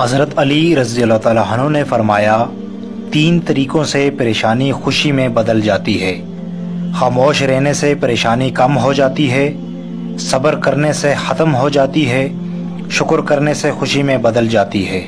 हज़रत अली रज़ी अल्लाह ने फरमाया, तीन तरीक़ों से परेशानी खुशी में बदल जाती है। खामोश रहने से परेशानी कम हो जाती है, सब्र करने से ख़त्म हो जाती है, शुक्र करने से खुशी में बदल जाती है।